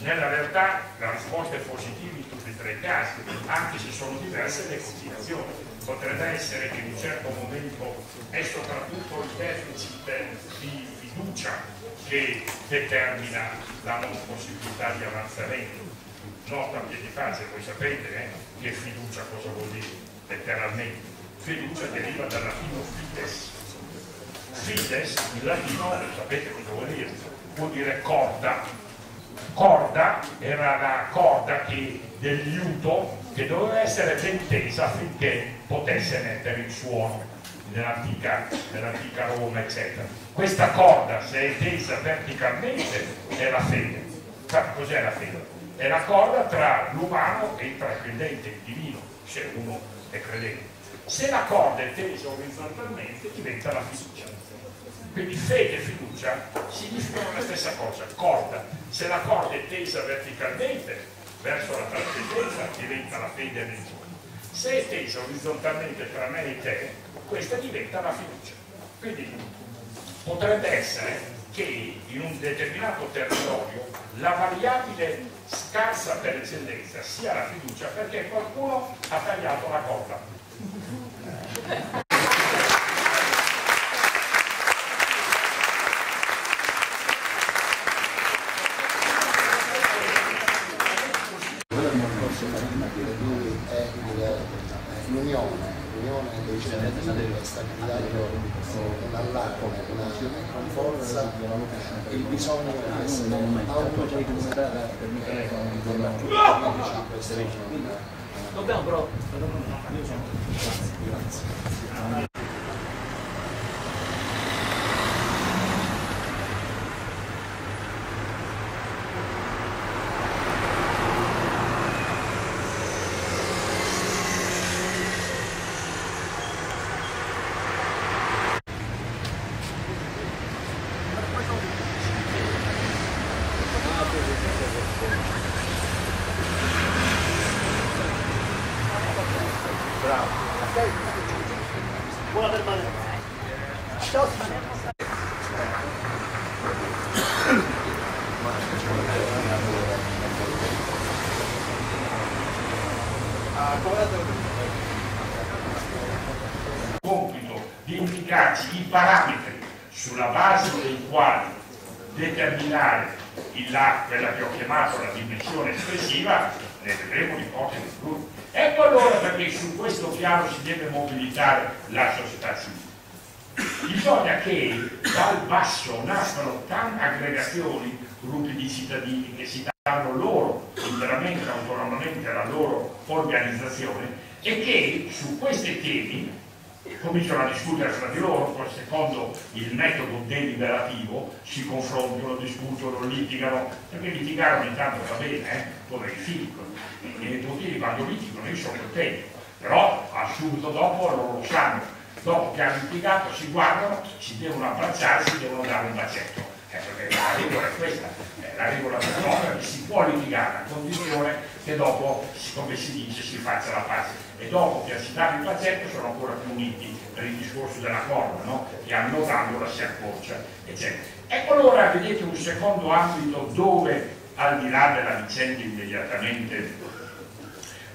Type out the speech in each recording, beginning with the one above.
Nella realtà la risposta è positiva in tutti e tre i casi, anche se sono diverse le conciliazioni. Potrebbe essere che in un certo momento è soprattutto il deficit di fiducia che determina la non possibilità di avanzamento. Nota a piedi facile, voi sapete eh, che fiducia cosa vuol dire letteralmente. Fiducia deriva dal latino fides. Fides in latino, sapete cosa vuol dire? Vuol dire corda. Corda era la corda che, del liuto che doveva essere ben tesa affinché potesse emettere il suono nell'antica, nell'antica Roma, eccetera. Questa corda, se è tesa verticalmente, è la fede. Cos'è la fede? È la corda tra l'umano e il credente, il divino, se uno è credente. Se la corda è tesa orizzontalmente, diventa la fiducia. Quindi fede e fiducia significano la stessa cosa, corda. Se la corda è tesa verticalmente verso la trascendenza, diventa la fede nel giorno. Se è tesa orizzontalmente tra me e te, questa diventa la fiducia. Quindi potrebbe essere che in un determinato territorio la variabile scarsa per eccellenza sia la fiducia perché qualcuno ha tagliato la corda. l'unione, l'unione dei cittadini sta creando un'allarme, una forza, il bisogno di essere autorealizzati Dobbiamo però... Buona compito di indicarci i parametri sulla base dei quali determinare il là, quella che ho chiamato la dimensione espressiva, ne vedremo l'ipotesi di lui. Ecco allora perché su questo piano si deve mobilitare la società civile. Bisogna che dal basso nascano tante aggregazioni, gruppi di cittadini che si danno loro interamente, autonomamente la loro organizzazione e che su questi temi cominciano a discutere fra di loro, secondo il metodo deliberativo si confrontano, discutono, litigano, perché litigare ogni tanto va bene, eh? come i figli, i nipotini quando litigano io sono contento, però a subito dopo loro lo sanno, dopo che hanno litigato si guardano, si devono abbracciare, si devono dare un bacetto, eh, perché la regola è questa, eh, la regola del nome, si può litigare a condizione che dopo, come si dice, si faccia la pace e dopo che danno il bacetto sono ancora più uniti per il discorso della corda, no? che annotandola si accorcia, eccetera. Ecco allora, vedete un secondo ambito dove, al di là della vicenda immediatamente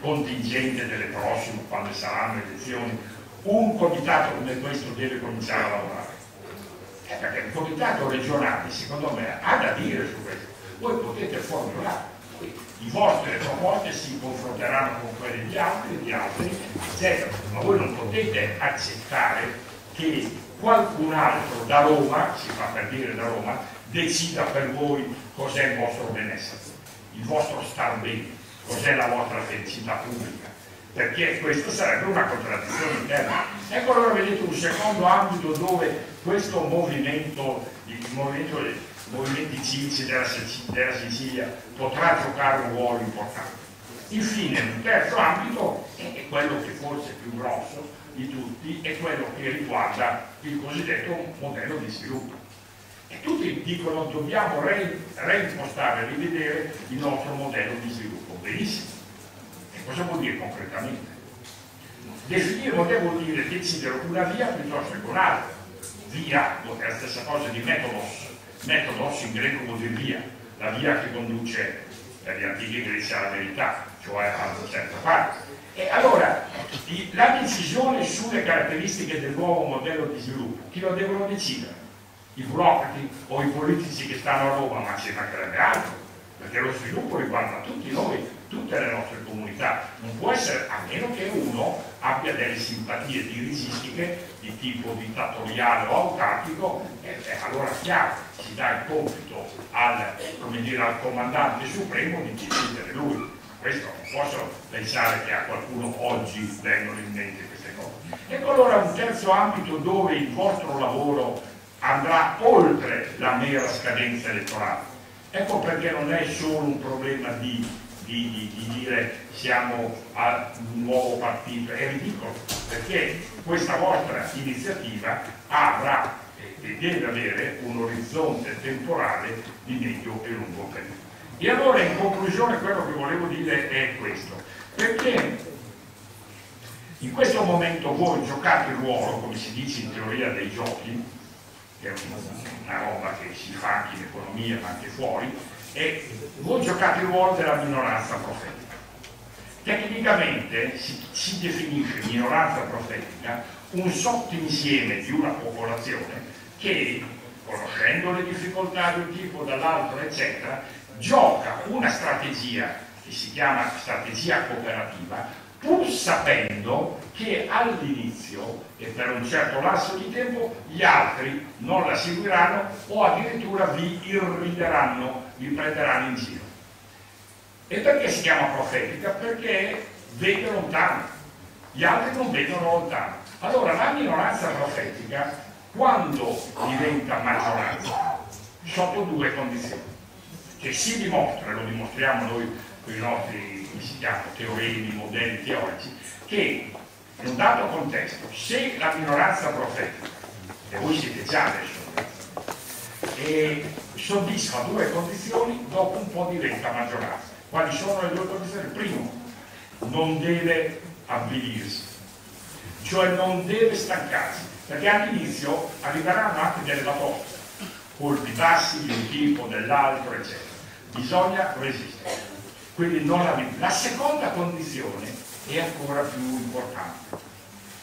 contingente delle prossime, quando saranno elezioni, un comitato come questo deve cominciare a lavorare. Eh, perché il comitato regionale, secondo me, ha da dire su questo. Voi potete formulare i vostre proposte si confronteranno con quelle di altri, di altri, eccetera. Ma voi non potete accettare che qualcun altro da Roma, si fa per dire da Roma, decida per voi cos'è il vostro benessere, il vostro star bene, cos'è la vostra felicità pubblica. Perché questo sarebbe una contraddizione interna. Ecco allora vedete un secondo ambito dove questo movimento, il movimento movimenti civici della, della Sicilia potrà giocare un ruolo importante. Infine, un terzo ambito è quello che forse è più grosso di tutti, è quello che riguarda il cosiddetto modello di sviluppo. E tutti dicono dobbiamo re, reimpostare, rivedere il nostro modello di sviluppo. Benissimo. E cosa vuol dire concretamente? Definire modello vuol dire decidere una via piuttosto che un'altra. Via, è la stessa cosa di metodos, metodos in greco dire via, la via che conduce per gli antichi greci alla verità, cioè a una certa parte. E allora, la decisione sulle caratteristiche del nuovo modello di sviluppo, chi lo devono decidere? I burocrati o i politici che stanno a Roma, ma ci mancherebbe altro, perché lo sviluppo riguarda tutti noi, tutte le nostre comunità, non può essere, a meno che uno abbia delle simpatie dirigistiche di tipo dittatoriale o autarchico, e, e allora chiaro, si dà il compito al, dire, al comandante supremo di decidere lui. Questo non posso pensare che a qualcuno oggi vengano in mente queste cose. Ecco allora un terzo ambito dove il vostro lavoro andrà oltre la mera scadenza elettorale. Ecco perché non è solo un problema di di, di, di, dire siamo a un nuovo partito, è ridicolo, perché questa vostra iniziativa avrà e deve avere un orizzonte temporale di medio e lungo periodo. E allora in conclusione quello che volevo dire è questo, perché in questo momento voi giocate il ruolo, come si dice in teoria dei giochi, che è una roba che si fa anche in economia ma anche fuori, e voi giocate il ruolo della minoranza profetica. Tecnicamente si, si definisce minoranza profetica un sottoinsieme di una popolazione che, conoscendo le difficoltà di un tipo o dall'altro, eccetera, gioca una strategia che si chiama strategia cooperativa pur sapendo che all'inizio e per un certo lasso di tempo gli altri non la seguiranno o addirittura vi irrideranno, vi prenderanno in giro. E perché si chiama profetica? Perché vede lontano, gli altri non vedono lontano. Allora la minoranza profetica quando diventa maggioranza? Sotto due condizioni. Che si dimostra, lo dimostriamo noi con i nostri, teoremi, modelli teorici, che in un dato contesto, se la minoranza profetica, e voi siete già adesso, e soddisfa due condizioni, dopo un po' diventa maggioranza. Quali sono le due condizioni? Primo, non deve avvilirsi, cioè non deve stancarsi, perché all'inizio arriveranno anche delle batoste, colpi bassi di un tipo, dell'altro, eccetera. Bisogna resistere. Quindi non la, la seconda condizione è ancora più importante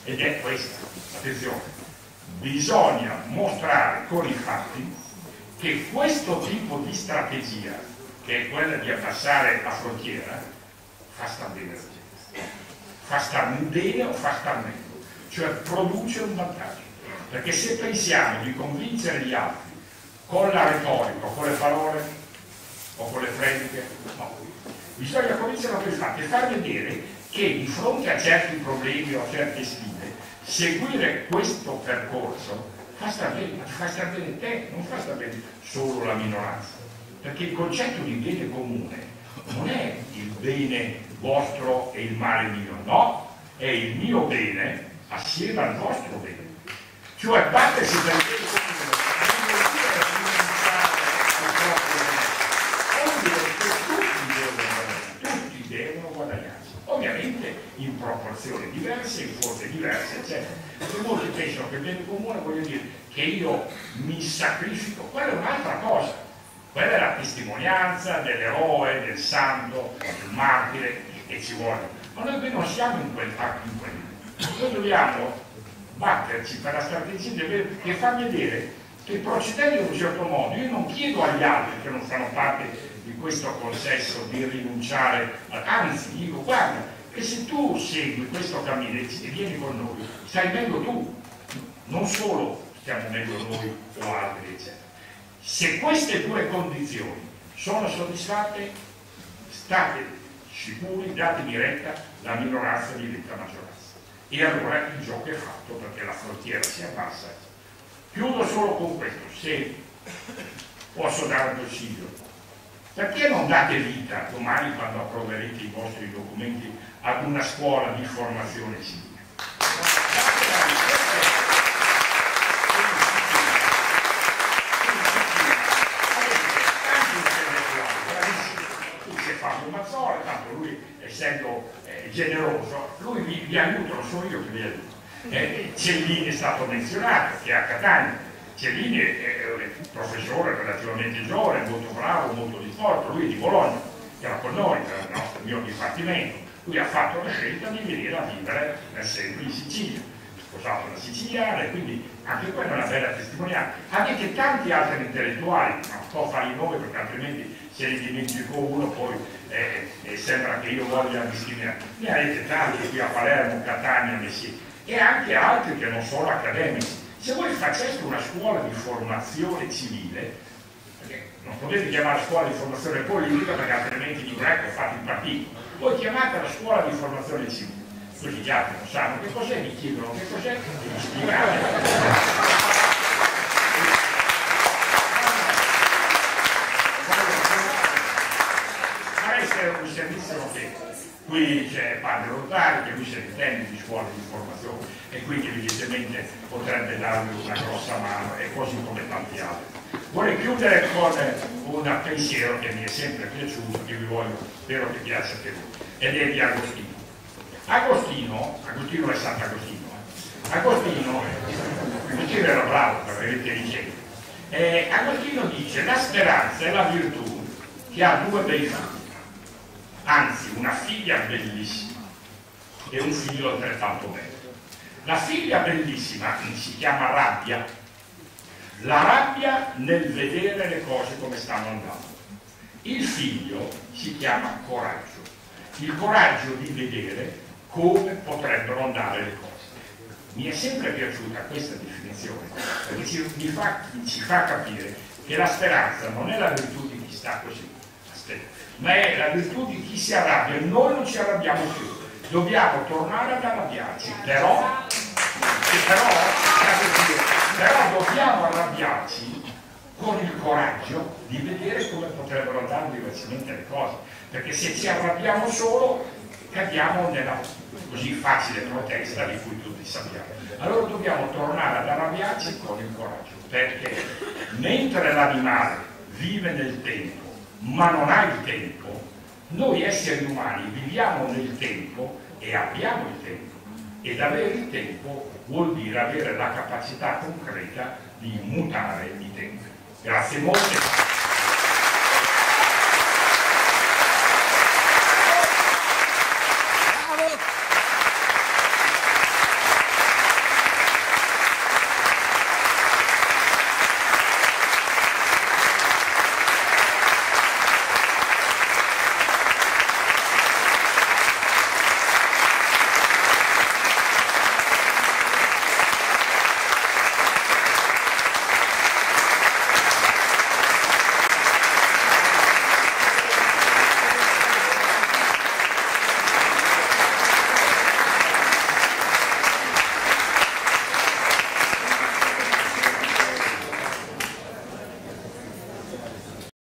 ed è questa, attenzione, bisogna mostrare con i fatti che questo tipo di strategia, che è quella di abbassare la frontiera, fa star bene la gente, fa star bene o fa star meglio, cioè produce un vantaggio. Perché se pensiamo di convincere gli altri con la retorica, con le parole o con le prediche, no. Bisogna convincerlo con i fatti e far vedere che di fronte a certi problemi o a certe sfide, seguire questo percorso fa star bene, fa star bene te, non fa star bene solo la minoranza. Perché il concetto di bene comune non è il bene vostro e il male mio, no, è il mio bene assieme al vostro bene. Cioè battersi per il bene in proporzioni diverse, in forze diverse, eccetera. E molti pensano che il bene comune voglio dire che io mi sacrifico, quella è un'altra cosa, quella è la testimonianza dell'eroe, del santo, del martire e ci vuole. Ma noi non siamo in quel in quel Noi dobbiamo batterci per la strategia che fa vedere che procedendo in un certo modo, io non chiedo agli altri che non fanno parte di questo consesso di rinunciare, anzi dico guarda, e se tu segui questo cammino e vieni con noi, stai meglio tu, non solo stiamo meglio noi o altri, eccetera. Se queste due condizioni sono soddisfatte, state sicuri, datemi retta, la minoranza diventa maggioranza. E allora il gioco è fatto perché la frontiera si abbassa. Chiudo solo con questo, se posso dare un consiglio. Perché non date vita domani quando approverete i vostri documenti ad una scuola di formazione civile. Mazzola, tanto lui essendo eh, generoso, lui vi, vi aiuta, non sono io che vi aiuto. Eh, Cellini è stato menzionato, che è a Catania, Cellini è, un professore relativamente giovane, molto bravo, molto disposto, lui è di Bologna, era con noi, era il nostro mio dipartimento, lui ha fatto la scelta di venire a vivere nel sempre in Sicilia, sposato una siciliana e quindi anche quella è una bella testimonianza. Avete tanti altri intellettuali, non sto a fare i nomi perché altrimenti se ne dimentico uno poi eh, eh, sembra che io voglia discriminare. Ne avete tanti qui a Palermo, Catania, Messina e anche altri che non sono accademici. Se voi faceste una scuola di formazione civile, non potete chiamare scuola di formazione politica perché altrimenti dico ecco fate il partito, voi chiamate la scuola di formazione civile. Tutti gli altri non sanno che cos'è, mi chiedono che cos'è, e vi spiegate. un servizio che qui c'è padre Rosario che lui si intende di scuole di formazione e quindi evidentemente potrebbe darvi una grossa mano e così come tanti altri. Vorrei chiudere con un pensiero che mi è sempre piaciuto, che vi voglio, spero che piaccia a te ed è di Agostino. Agostino, Agostino è Sant'Agostino, eh. Agostino, Agostino era bravo, era intelligente, eh, Agostino dice la speranza è la virtù che ha due bei figli anzi una figlia bellissima e un figlio altrettanto bello. La figlia bellissima si chiama rabbia, la rabbia nel vedere le cose come stanno andando. Il figlio si chiama coraggio, il coraggio di vedere come potrebbero andare le cose. Mi è sempre piaciuta questa definizione perché ci, fa, ci fa capire che la speranza non è la virtù di chi sta così, ma è la virtù di chi si arrabbia. Noi non ci arrabbiamo più, dobbiamo tornare ad arrabbiarci, però, però, però dobbiamo arrabbiarci con il coraggio di vedere come potrebbero andare diversamente le cose, perché se ci arrabbiamo solo cadiamo nella così facile protesta di cui tutti sappiamo. Allora dobbiamo tornare ad arrabbiarci con il coraggio, perché mentre l'animale vive nel tempo ma non ha il tempo, noi esseri umani viviamo nel tempo e abbiamo il tempo. Ed avere il tempo vuol dire avere la capacità concreta di mutare i tempi. Grazie molte.